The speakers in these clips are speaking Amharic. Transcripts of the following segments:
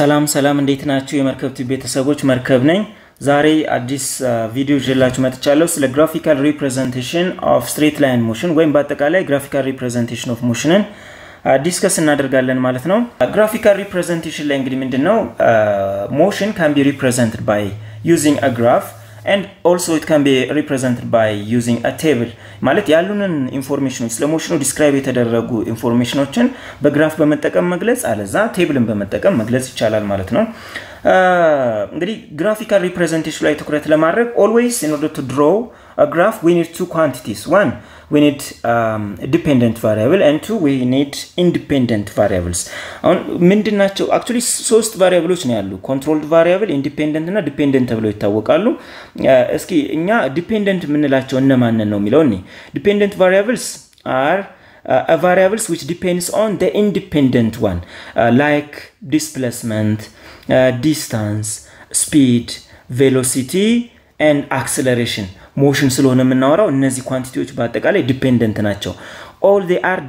ሰላም ሰላም፣ እንዴት ናችሁ? የመርከብ Tube ቤተሰቦች መርከብ ነኝ። ዛሬ አዲስ ቪዲዮ ይዤላችሁ መጥቻለሁ ስለ graphical representation of straight line motion ወይም በአጠቃላይ graphical representation of motion ን discuss እናደርጋለን ማለት ነው። graphical representation ላይ እንግዲህ ምንድን ነው motion can be represented by using a graph and also it can be represented by using a table ማለት ያሉንን information ኖች ስለ motion ኑ describe የተደረጉ information ኖችን በ graph በመጠቀም መግለጽ አለዛ table ን በመጠቀም መግለጽ ይቻላል ማለት ነው። እንግዲህ graphical representation ላይ ትኩረት ለማድረግ always in order to draw graph we need two quantities one we need dependent variable and two we need independent variables። አሁን ምንድን ናቸው? actually ሶስት variable ኦች ነው ያሉ፣ controlled variable፣ independent እና dependent ተብለው ይታወቃሉ። እስኪ እኛ dependent የምንላቸው እነማንን ነው የሚለው እኔ dependent variables are uh, variables which depends on the independent one uh, like displacement uh, distance speed velocity and acceleration motion ስለሆነ የምናወራው እነዚህ quantity ዎች በአጠቃላይ dependent ናቸው። all they are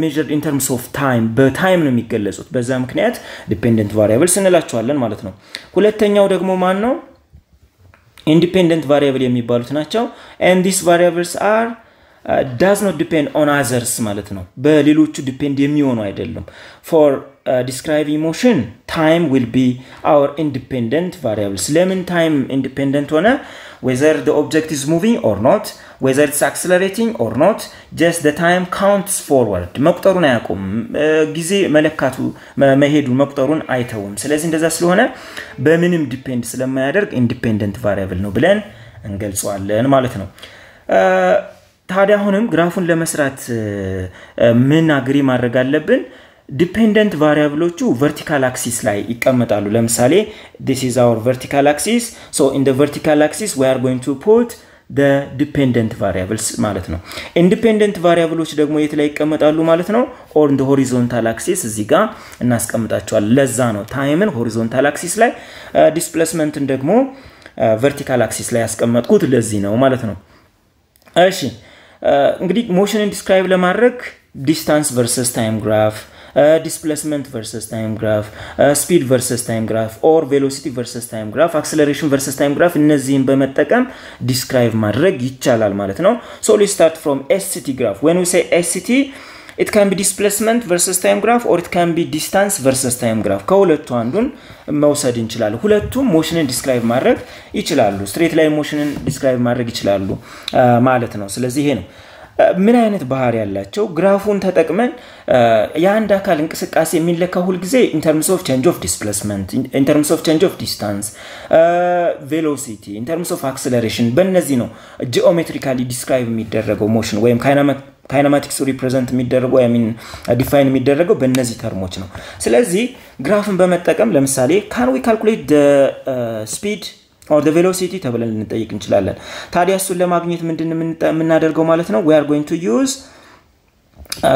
measured in terms of time በ time ነው የሚገለጹት። በዛ ምክንያት dependent variables እንላቸዋለን ማለት ነው። ሁለተኛው ደግሞ ማን ነው independent variable የሚባሉት ናቸው። And these variables are does not depend on others ማለት ነው። በሌሎቹ depend የሚሆኑ አይደሉም። for describe motion time will be our independent variables ለምን time independent ሆነ whether the object is moving or not whether it's accelerating or not just the time counts forward መቁጠሩን አያውቁም። ጊዜ መለካቱ መሄዱ መቁጠሩን አይተውም። ስለዚህ እንደዛ ስለሆነ በምንም depend ስለማያደርግ independent variable ነው ብለን እንገልጸዋለን ማለት ነው። ታዲያ አሁንም graph ኡን ለመስራት ምን አግሪ ማድረግ አለብን dependent variable ኦቹ vertical axis ላይ ይቀመጣሉ። ለምሳሌ this is our vertical axis so in vertical axis we are going to put dependent variables ማለት ነው። independent variable ኦች ደግሞ የት ላይ ይቀመጣሉ ማለት ነው? or እንደ horizontal axis እዚህ ጋር እናስቀምጣቸዋል ለዛ ነው time ን horizontal axis ላይ displacement ን ደግሞ vertical axis ላይ ያስቀመጥኩት ለዚህ ነው ማለት ነው። እሺ እንግዲህ motion ን describe ለማድረግ distance versus time graph displacement versus time graph speed versus time graph or velocity versus time graph acceleration versus time graph እነዚህን በመጠቀም describe ማድረግ ይቻላል ማለት ነው. so let start from S-t graph when we say S-t it can be displacement versus time graph or it can be distance versus time graph ከሁለቱ አንዱን መውሰድ እንችላለን። ሁለቱም motion ን describe ማድረግ ይችላሉ። straight line motion ን describe ማድረግ ይችላሉ ማለት ነው። ስለዚህ ይሄ ነው ምን አይነት ባህሪ ያላቸው? graph ኡን ተጠቅመን የአንድ አካል እንቅስቃሴ የሚለካ ሁልጊዜ in terms of change of displacement in terms of change of distance velocity in terms of acceleration በእነዚህ ነው geometrically describe የሚደረገው motion ወይም kinematics represent የሚደረገው mean define የሚደረገው በእነዚህ term ኦች ነው። ስለዚህ graph ን በመጠቀም ለምሳሌ can we calculate speed or velocity ተብለን ልንጠይቅ እንችላለን። ታዲያ እሱን ለማግኘት ምንድን የምናደርገው ማለት ነው? we are going to use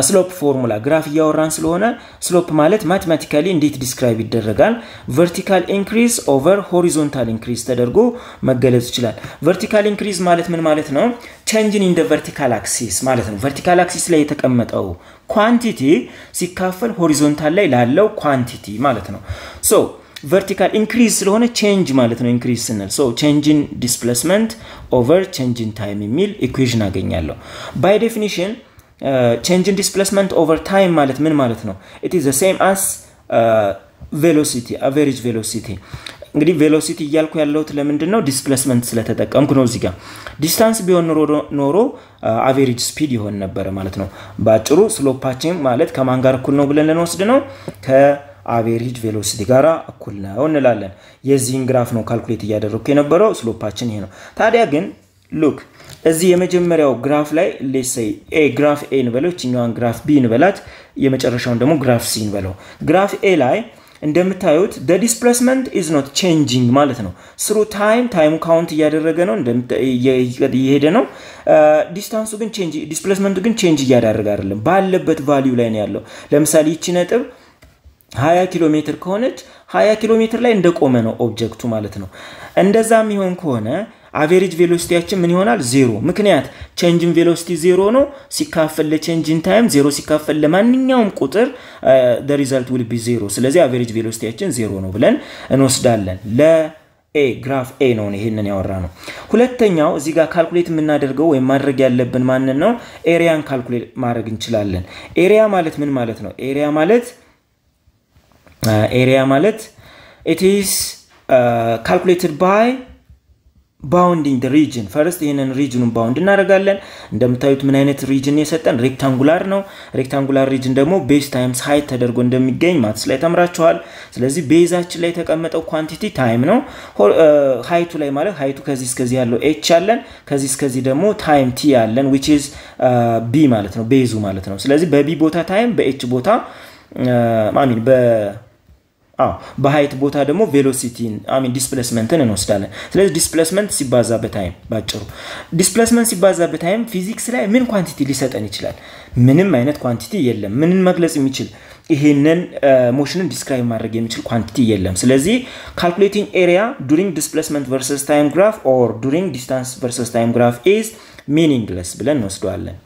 slope formula graph እያወራን ስለሆነ slope ማለት mathematically እንዴት describe ይደረጋል? vertical increase over horizontal increase ተደርጎ መገለጽ ይችላል። vertical increase ማለት ምን ማለት ነው? change ን in vertical axis ማለት ነው። vertical axis ላይ የተቀመጠው quantity ሲካፈል horizontal ላይ ላለው quantity ማለት ነው። so vertical increase ስለሆነ change ማለት ነው increase ስንል. so change in displacement over change in time የሚል equation አገኛለሁ። by definition change in displacement over time ማለት ምን ማለት ነው? it is same as velocity average velocity እንግዲህ velocity እያልኩ ያለሁት ለምንድን ነው? displacement ስለተጠቀምኩ ነው እዚጋ distance ቢሆን ኖሮ average speed ይሆን ነበረ ማለት ነው። በአጭሩ slope ኣችን ማለት ከማን ጋር እኩል ነው ብለን ልንወስድ ነው average velocity ጋር እኩል ነው እንላለን። የዚህን graph ነው calculate እያደረግኩ የነበረው። slope ኣችን ይሄ ነው። ታዲያ ግን look እዚህ የመጀመሪያው graph ላይ let's say A graph A እንበለው ችኛዋን graph B እንበላት የመጨረሻውን ደግሞ graph C እንበለው። graph A ላይ እንደምታዩት the displacement is not changing ማለት ነው። through time time ኡ count እያደረገ ነው እየሄደ ነው። distance ኡ ግን displacement ኡ ግን change እያደረገ አይደለም። ባለበት value ላይ ነው ያለው። ለምሳሌ ይቺ ነጥብ 20 ኪሎ ሜትር ከሆነች 20 ኪሎ ሜትር ላይ እንደቆመ ነው object ኡ ማለት ነው እንደዛ የሚሆን ከሆነ average velocity ያችን ምን ይሆናል? ዜሮ። ምክንያት change in velocity ዜሮ ነው ሲካፈል ለ change in time ዜሮ ሲካፈል ለማንኛውም ቁጥር result will be zero። ስለዚህ average velocity ያችን ዜሮ ነው ብለን እንወስዳለን። ለ A graph A ነው ይሄንን ያወራ ነው። ሁለተኛው እዚህ ጋር calculate የምናደርገው ወይም ማድረግ ያለብን ማንን ነው? area ን calculate ማድረግ እንችላለን። area ማለት ምን ማለት ነው? area ማለት area ማለት it calculated by bounding region first ይህንን region ኡን bound እናደርጋለን። እንደምታዩት ምን አይነት region የሰጠን rectangular ነው። rectangular region ደግሞ base times height ተደርጎ እንደሚገኝ maths ላይ ተምራችኋል። ስለዚህ base ኣችን ላይ የተቀመጠው quantity time ነው። height ኡ ላይ ማለት height ኡ ከዚህ እስከዚህ ያለው ኤች ያለን ከዚህ እስከዚህ ደግሞ time t ያለን which is b ማለት ነው፣ base ኡ ማለት ነው። ስለዚህ በ b ቦታ time፣ በኤች ቦታ I mean በ አዎ በ height ቦታ ደግሞ velocity ን I mean displacement ን እንወስዳለን። ስለዚህ displacement ሲባዛ በ time ባጭሩ displacement ሲባዛ በ time ፊዚክስ ላይ ምን quantity ሊሰጠን ይችላል? ምንም አይነት quantity የለም። ምንን መግለጽ የሚችል ይሄንን motion ን describe ማድረግ የሚችል quantity የለም። ስለዚህ calculating area during displacement versus time graph or during distance versus time graph is meaningless ብለን እንወስደዋለን።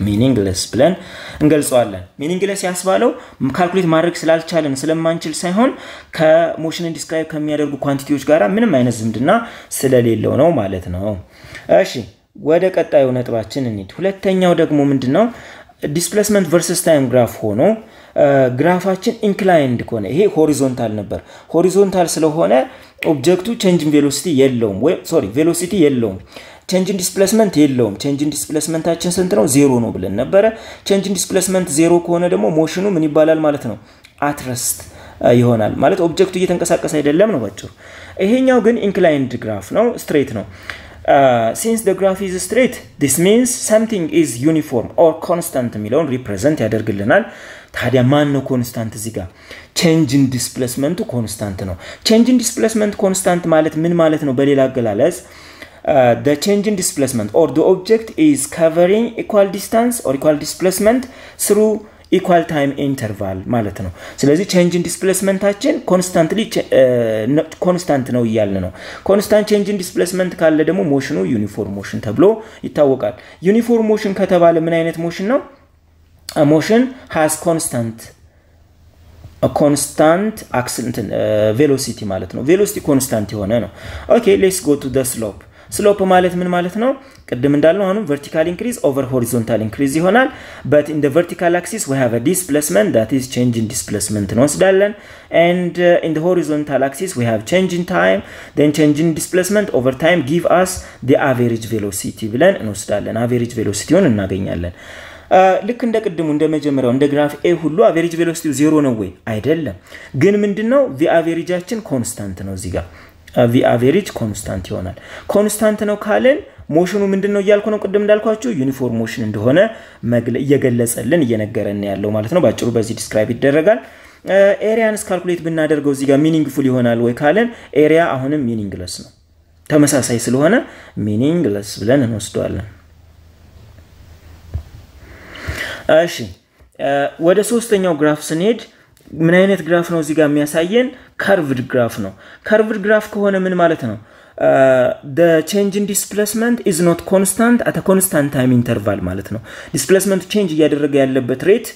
meaningless ብለን እንገልጸዋለን። meaningless ያስባለው calculate ማድረግ ስላልቻለን ስለማንችል ሳይሆን ከ motion ን describe ከሚያደርጉ quantity ዎች ጋር ምንም አይነት ዝምድና ስለሌለው ነው ማለት ነው። እሺ ወደ ቀጣዩ ነጥባችን እንሂድ። ሁለተኛው ደግሞ ምንድን ነው? displacement versus time graph ሆኖ graph ኣችን inclined ከሆነ ይሄ horizontal ነበር። horizontal ስለሆነ object ኡ change in velocity የለውም፣ sorry velocity የለውም change in displacement የለውም። change in displacement ኣችን ስንት ነው? ዜሮ ነው ብለን ነበረ። change in displacement zero ከሆነ ደግሞ motion ኡ ምን ይባላል ማለት ነው? at rest ይሆናል ማለት object ኡ እየተንቀሳቀሰ አይደለም ነው ባጭሩ። ይሄኛው ግን inclined graph ነው፣ straight ነው። Since the graph is straight this means something is uniform or constant የሚለውን represent ያደርግልናል። ታዲያ ማን ነው constant? እዚህ ጋር change in displacement ኡ constant ነው። change in displacement constant ማለት ምን ማለት ነው? በሌላ አገላለጽ Uh, the change in displacement or the object is covering equal distance or equal displacement through equal time interval ማለት ነው። ስለዚህ change in displacement ኣችን constantly constant ነው እያልን ነው። constant change in displacement ካለ ደግሞ motion ኡ uniform motion ተብሎ ይታወቃል። uniform motion ከተባለ ምን አይነት motion ነው? motion has constant constant አክስንትን velocity ማለት ነው። velocity constant የሆነ ነው። Okay let's go to the slope slope ማለት ምን ማለት ነው? ቅድም እንዳልነው አሁንም vertical increase over horizontal increase ይሆናል። But in vertical axis we have displacement that is change in displacement እንወስዳለን። And in horizontal axis we have change in time and change in displacement over time give us average velocity ብለን እንወስዳለን። average velocity ውን እናገኛለን። ልክ እንደ ቅድሙ እንደ መጀመሪያው እንደ graph A ሁሉ average velocity ው zero ነው ወይ? አይደለም። ግን ምንድነው V average ኣችን constant ነው እዚህ ጋር V average constant ይሆናል። constant ነው ካልን motion ኡ ምንድን ነው እያልኩ ነው ቅድም እንዳልኳችሁ uniform motion እንደሆነ እየገለጸልን እየነገረን ያለው ማለት ነው። በአጭሩ በዚህ describe ይደረጋል። area ንስ calculate ብናደርገው እዚህ ጋር meaningful ይሆናል ወይ ካልን area አሁንም meaningless ነው። ተመሳሳይ ስለሆነ meaningless ብለን እንወስደዋለን። እሺ ወደ ሶስተኛው graph ስንሄድ ምን አይነት graph ነው እዚህ ጋር የሚያሳየን? Curved graph ነው። Curved graph ከሆነ ምን ማለት ነው? change in displacement is not constant at constant time interval ማለት ነው። displacement ኡ change እያደረገ ያለበት rate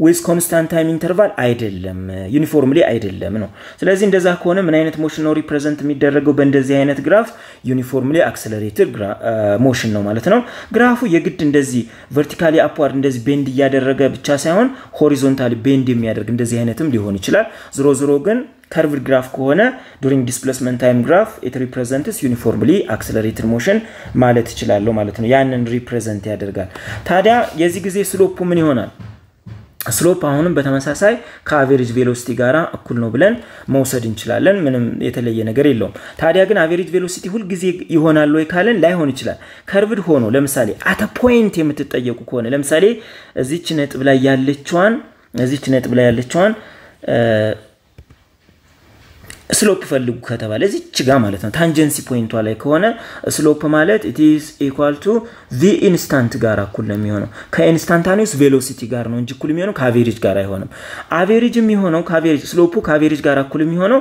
with constant time interval አይደለም፣ uniformly አይደለም ነው። ስለዚህ እንደዛ ከሆነ ምን አይነት motion ነው represent የሚደረገው በእንደዚህ አይነት graph? Uniformly accelerated motion ነው ማለት ነው። graph ኡ የግድ እንደዚህ vertically upward እንደዚህ bend እያደረገ ብቻ ሳይሆን horizontally bend የሚያደርግ እንደዚህ አይነትም ሊሆን ይችላል። ዞሮ ዞሮ ግን curved graph ከሆነ during displacement time graph it represents uniformly accelerated motion ማለት ይችላለሁ ማለት ነው። ያንን represent ያደርጋል። ታዲያ የዚህ ጊዜ slope ኡ ምን ይሆናል? Slope አሁንም በተመሳሳይ ከ average velocity ጋር እኩል ነው ብለን መውሰድ እንችላለን። ምንም የተለየ ነገር የለውም። ታዲያ ግን average velocity ሁልጊዜ ይሆናል ወይ ካለን ላይሆን ይችላል። Curved ሆኖ ለምሳሌ at a point የምትጠየቁ ከሆነ ለምሳሌ እዚች ነጥብ ላይ ያለችዋን እዚች ነጥብ ላይ ያለችዋን slope ፈልጉ ከተባለ እዚች ጋ ማለት ነው። Tangency point ኧ ላይ ከሆነ slope ማለት it's equal to V instant ጋር እኩል ነው የሚሆነው። ከ instantaneous velocity ጋር ነው እንጂ እኩል የሚሆነው ከ average ጋር አይሆንም። Average የሚሆነው slope ኡ ከ average ጋር እኩል የሚሆነው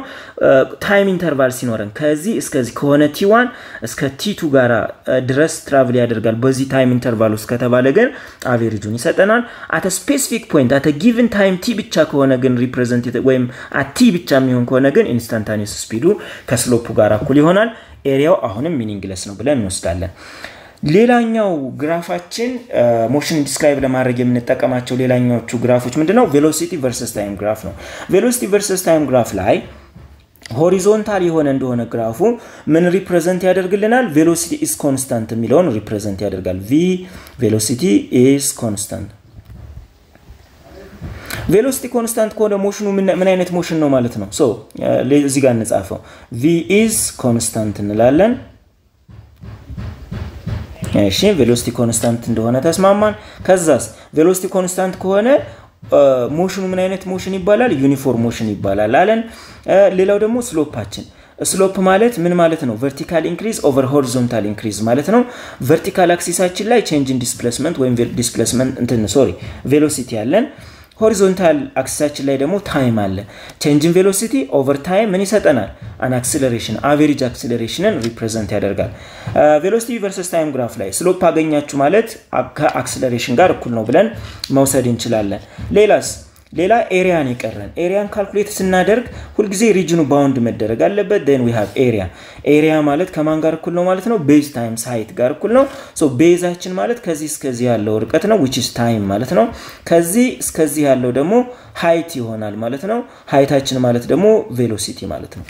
time interval ሲኖረን ከዚህ እስከዚህ ከሆነ T one እስከ T two ጋር ድረስ travel ያደርጋል። በዚህ time interval ውስጥ ከተባለ ግን average ኡን ይሰጠናል። At a specific point at a given time T ብቻ ከሆነ ግን represent ወይም T ብቻ የሚሆን ከሆነ ግን instantaneous speed ኡ ከ slope ኡ ጋር እኩል ይሆናል። area ው አሁንም meaningless ነው ብለን እንወስዳለን። ሌላኛው graph ኣችን motion describe ለማድረግ የምንጠቀማቸው ሌላኛዎቹ graph ኦች ምንድነው? Velocity versus time graph ነው። Velocity versus time graph ላይ horizontal የሆነ እንደሆነ graph ኡ ምን represent ያደርግልናል? Velocity is constant የሚለውን represent ያደርጋል። V velocity is constant velocity constant ከሆነ motion ኡ ምን አይነት motion ነው ማለት ነው? So እዚህ ጋር እንጻፈው። V is constant እንላለን። እሺ velocity constant እንደሆነ ተስማማን። ከዛስ velocity constant ከሆነ motion ኡ ምን አይነት motion ይባላል? Uniform motion ይባላል አለን። ሌላው ደግሞ slope ኣችን። Slope ማለት ምን ማለት ነው? Vertical increase over horizontal increase ማለት ነው። Vertical axis ኣችን ላይ change in displacement ወይም displacement እንትን sorry velocity ያለን Horizontal axis ኣችን ላይ ደግሞ time አለ። Change in velocity over time ምን ይሰጠናል? an acceleration average acceleration ን represent ያደርጋል። Velocity versus time graph ላይ slope አገኛችሁ ማለት ከ acceleration ጋር እኩል ነው ብለን መውሰድ እንችላለን። ሌላስ ሌላ area ን የቀረን። Area ን calculate ስናደርግ ሁልጊዜ region ኡ bound መደረግ አለበት። And we have area area ማለት ከማን ጋር እኩል ነው ማለት ነው? Base times height ጋር እኩል ነው። So base ኣችን ማለት ከዚህ እስከዚህ ያለው ርቀት ነው which is time ማለት ነው። ከዚህ እስከዚህ ያለው ደግሞ height ይሆናል ማለት ነው። height ኣችን ማለት ደግሞ velocity ማለት ነው።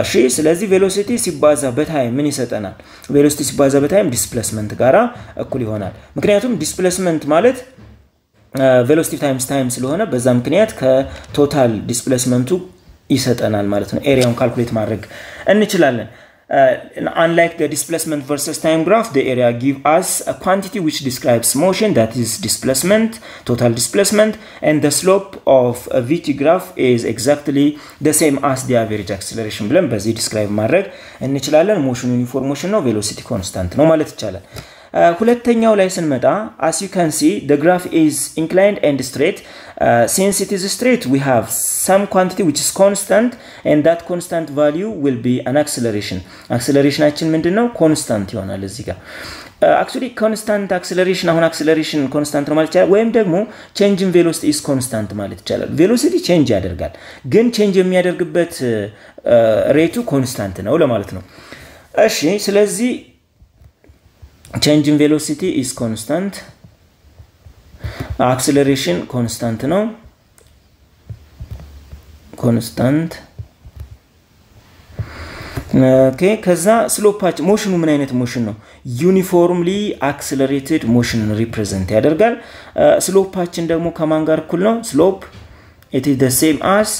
እሺ ስለዚህ velocity ሲባዛ በ time ምን ይሰጠናል? velocity ሲባዛ በ time displacement ጋራ እኩል ይሆናል። ምክንያቱም displacement ማለት velocity times time ስለሆነ በዛ ምክንያት ከ total displacement ኡ ይሰጠናል ማለት ነው area ውን calculate ማድረግ እንችላለን the area give us a quantity which describes motion, that is displacement, total displacement, and the slope of a VT graph is exactly the same as the average acceleration ብለን በዚህ ዲስክራይብ ማድረግ እንችላለን። ሞሽን ዩኒፎርም ሞሽን ነው፣ ቬሎሲቲ ኮንስታንት ነው ማለት ይቻላል። ሁለተኛው ላይ ስንመጣ as you can see the graph is inclined and straight. Uh, since it is straight we have some quantity which is constant and that constant value will be an acceleration. Acceleration ምንድን ነው constant ይሆናል እዚህ ጋር. actually constant acceleration አሁን acceleration constant ነው ማለት ይቻላል? ወይም ደግሞ change in velocity is constant ማለት ይቻላል። velocity change ያደርጋል። ግን change የሚያደርግበት rate ኡ constant ነው ለማለት ነው። እሺ ስለዚህ change in velocity is constant. Acceleration constant ነው constant okay ከዛ slope ኣችን motion ኡ ምን አይነት motion ነው? uniformly accelerated motion ን represent ያደርጋል። slope ኣችን ደግሞ ከማን ጋር እኩል ነው? slope it is same as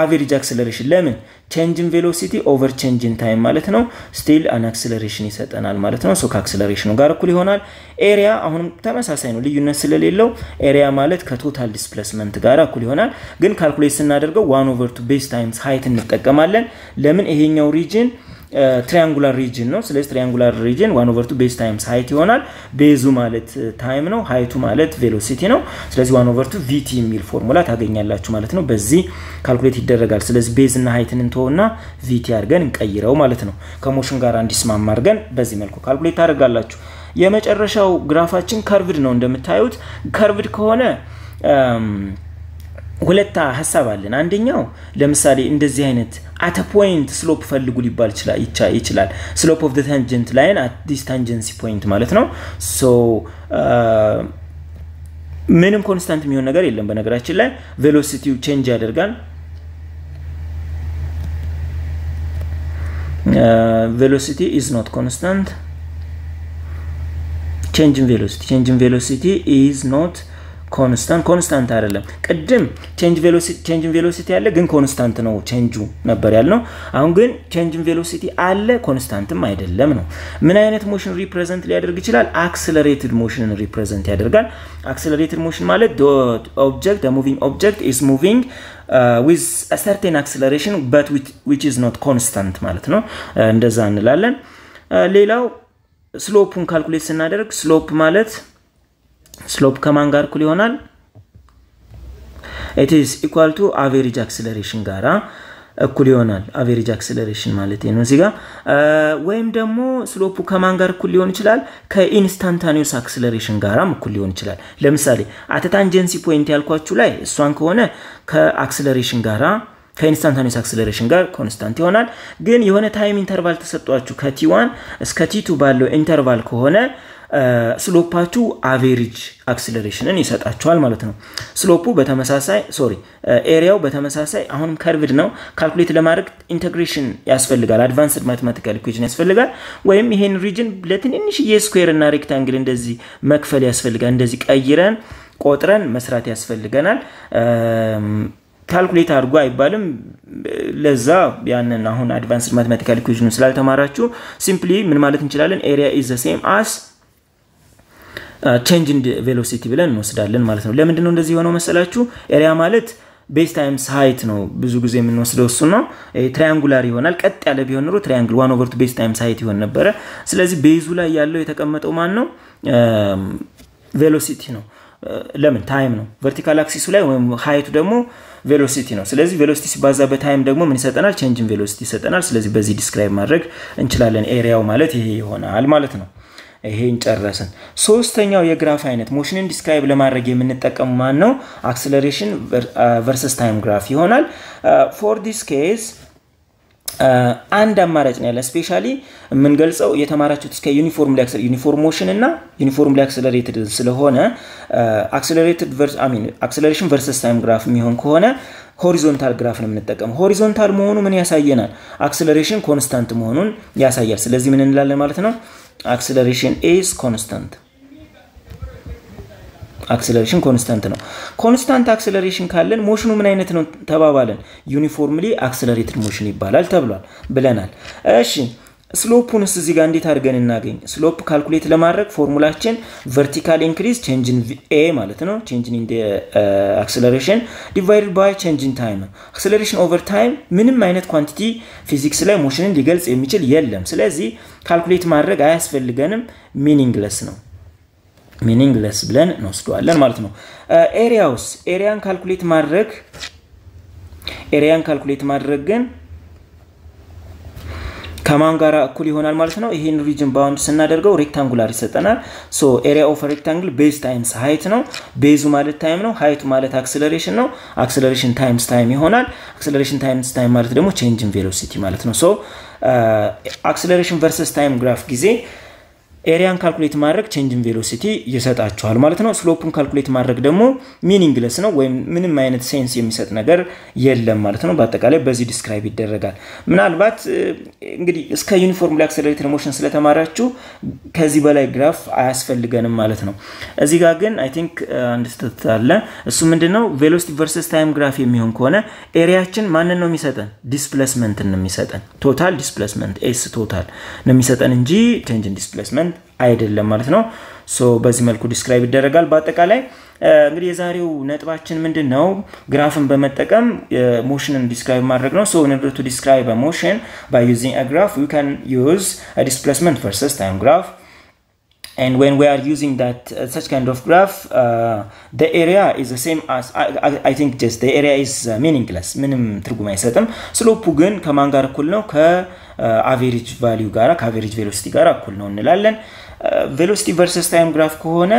average acceleration ለምን? change in velocity over change in time ማለት ነው። still an acceleration ይሰጠናል ማለት ነው። so ከ acceleration ኡ ጋር እኩል ይሆናል። area አሁንም ተመሳሳይ ነው ልዩነት ስለሌለው area ማለት ከ total displacement ጋር እኩል ይሆናል። ግን calculate ስናደርገው one over two base times height እንጠቀማለን። ለምን? ይሄኛው region triangular region ነው። ስለዚህ triangular region one over two base times height ይሆናል። base ኡ ማለት time ነው። height ኡ ማለት velocity ነው። ስለዚህ one over two vt የሚል ፎርሙላ ታገኛላችሁ ማለት ነው። በዚህ calculate ይደረጋል። ስለዚህ base እና height ን እንተውና vt አድርገን እንቀይረው ማለት ነው። ከ motion ጋር እንዲስማማ አድርገን በዚህ መልኩ calculate ታደርጋላችሁ። የመጨረሻው graph ኣችን curved ነው። እንደምታዩት curved ከሆነ ሁለት ሀሳብ አለን። አንደኛው ለምሳሌ እንደዚህ አይነት at a point slope ፈልጉ ሊባል ይችላል። slope of tangent line at this tangency point ማለት ነው። so ምንም constant የሚሆን ነገር የለም በነገራችን ላይ። velocity ው change ያደርጋል። velocity is not constant change in velocity change in velocity is not constant constant አይደለም። ቅድም change in velocity አለ ግን constant ነው change ኡ ነበር ያልነው። አሁን ግን change in velocity አለ constant ም አይደለም ነው። ምን አይነት motion represent ሊያደርግ ይችላል? accelerated motion ን represent ያደርጋል። accelerated motion ማለት object moving object is moving with certain acceleration but which is not constant ማለት ነው። እንደዛ እንላለን። ሌላው slope ኡን calculate ስናደርግ slope ማለት slope ከማን ጋር እኩል ይሆናል? it's equal to average acceleration ጋራ እኩል ይሆናል። average acceleration ማለት ነው እዚህ ወይም ደግሞ slope ኡ ከማን ጋር እኩል ሊሆን ይችላል? ከ instantaneous acceleration ጋራም እኩል ሊሆን ይችላል። ለምሳሌ at a tangency point ያልኳችሁ ላይ እሷን ከሆነ ከ acceleration ጋራ ከ instantaneous acceleration ጋር constant ይሆናል። ግን የሆነ time interval ተሰጧችሁ ከ t1 እስከ t2 ባለው interval ከሆነ slope ኣችሁ average acceleration ን ይሰጣችኋል ማለት ነው። slope ኡ በተመሳሳይ sorry area ው በተመሳሳይ አሁንም curved ነው። calculate ለማድረግ integration ያስፈልጋል። advanced mathematical equation ያስፈልጋል። ወይም ይሄን region ለትንንሽዬ square እና rectangle እንደዚህ መክፈል ያስፈልጋል። እንደዚህ ቀይረን ቆጥረን መስራት ያስፈልገናል። calculate አድርጎ አይባልም። ለዛ ያንን አሁን advanced mathematical equation ኡ ስላልተማራችሁ simply ምን ማለት እንችላለን? area is the same as change in velocity ብለን እንወስዳለን ማለት ነው። ለምንድን ነው እንደዚህ የሆነው መሰላችሁ? area ማለት base times height ነው። ብዙ ጊዜ የምንወስደው እሱ ነው። triangular ይሆናል። ቀጥ ያለ ቢሆን ኖሮ triangle one over base times height ይሆን ነበረ። ስለዚህ base ኡ ላይ ያለው የተቀመጠው ማን ነው? velocity ነው። ለምን time ነው። vertical axis ኡ ላይ ወይም height ኡ ደግሞ velocity ነው። ስለዚህ velocity ሲባዛ በ time ደግሞ ምን ይሰጠናል? change in velocity ይሰጠናል። ስለዚህ በዚህ describe ማድረግ እንችላለን። area ው ማለት ይሄ ይሆናል ማለት ነው። ይሄን ጨረስን። ሶስተኛው የ graph አይነት motion ን describe ለማድረግ የምንጠቀሙ ማን ነው? acceleration versus time graph ይሆናል። for this case አንድ አማራጭ ነው ያለ። specially የምንገልጸው የተማራችሁት እስከ uniform uniform motion እና uniformly accelerated ስለሆነ acceleration versus time graph የሚሆን ከሆነ horizontal graph ነው የምንጠቀመው። horizontal መሆኑ ምን ያሳየናል? acceleration constant መሆኑን ያሳያል። ስለዚህ ምን እንላለን ማለት ነው? acceleration is constant acceleration constant ነው። constant acceleration ካለን motion ኡ ምን አይነት ነው ተባባለን? uniformly accelerated motion ይባላል ተብሏል ብለናል። እሺ slope ኡንስ እዚህ ጋር እንዴት አድርገን እናገኝ? slope calculate ለማድረግ ፎርሙላችን vertical increase change in a ማለት ነው change in in acceleration divided by change in time ነው። acceleration over time ምንም አይነት quantity ፊዚክስ ላይ motion ን ሊገልጽ የሚችል የለም። ስለዚህ calculate ማድረግ አያስፈልገንም፣ meaningless ነው meaningless ብለን እንወስደዋለን ማለት ነው። area ውስ area ን calculate ማድረግ area ን calculate ማድረግ ግን ከማን ጋር እኩል ይሆናል ማለት ነው። ይህን region bound ስናደርገው rectangular ይሰጠናል። so area of rectangle base times height ነው። base ኡ ማለት time ነው። height ኡ ማለት acceleration ነው። acceleration times time ይሆናል። acceleration times time ማለት ደግሞ change in velocity ማለት ነው። so acceleration versus time graph ጊዜ area ን calculate ማድረግ change in velocity ይሰጣችኋል ማለት ነው። slope ኡን calculate ማድረግ ደግሞ meaningless ነው ወይም ምንም አይነት sense የሚሰጥ ነገር የለም ማለት ነው። በአጠቃላይ በዚህ describe ይደረጋል። ምናልባት እንግዲህ እስከ uniformly accelerated motion ስለተማራችሁ ከዚህ በላይ graph አያስፈልገንም ማለት ነው። እዚህ ጋር ግን I think አንድ ስህተት አለ። እሱ ምንድን ነው? velocity versus time graph የሚሆን ከሆነ area ኣችን ማንን ነው የሚሰጠን? displacement ን ነው የሚሰጠን። Total displacement S total ነው የሚሰጠን እንጂ change in displacement አይደለም ማለት ነው። So በዚህ መልኩ describe ይደረጋል። በአጠቃላይ እንግዲህ የዛሬው ነጥባችን ምንድን ነው? graph ን በመጠቀም motion ን describe ማድረግ ነው። So order to describe motion by using a graph we can use displacement versus time graph and when we are using that uh, such kind of graph uh, the area is the same as I, I, I think just the area is uh, meaningless ምንም ትርጉም አይሰጥም slope ኡ ግን ከማን ጋር እኩል ነው ከ average value ጋር ከ average velocity ጋር እኩል ነው እንላለን velocity versus time graph ከሆነ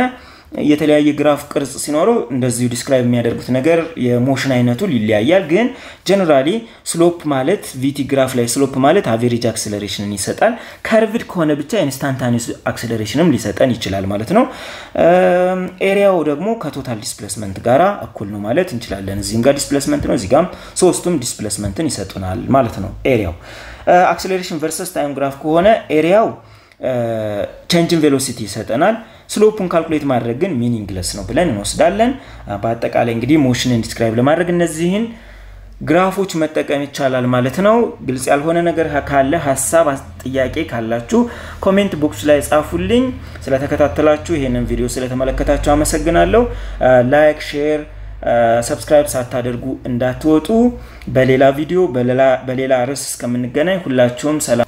የተለያየ graph ቅርጽ ሲኖረው እንደዚሁ describe የሚያደርጉት ነገር የ motion አይነቱ ሊለያያል። ግን generally slope ማለት VT graph ላይ slope ማለት average acceleration ን ይሰጣል። curved ከሆነ ብቻ instantaneous acceleration ም ሊሰጠን ይችላል ማለት ነው። area ው ደግሞ ከ total displacement ጋራ እኩል ነው ማለት እንችላለን። እዚህም ጋር displacement ነው፣ እዚህ ጋም ሶስቱም displacement ን ይሰጡናል ማለት ነው። area ው acceleration versus time graph ከሆነ area ው change in velocity ይሰጠናል። slope ኡን calculate ማድረግ ግን meaningless ነው ብለን እንወስዳለን። በአጠቃላይ እንግዲህ motion ን describe ለማድረግ እነዚህን ግራፎች መጠቀም ይቻላል ማለት ነው። ግልጽ ያልሆነ ነገር ካለ ሀሳብ፣ ጥያቄ ካላችሁ comment box ላይ ጻፉልኝ። ስለተከታተላችሁ ይህንን ቪዲዮ ስለተመለከታችሁ አመሰግናለሁ። like፣ share፣ subscribe ሳታደርጉ እንዳትወጡ። በሌላ ቪዲዮ በሌላ ርዕስ እስከምንገናኝ ሁላችሁም ሰላም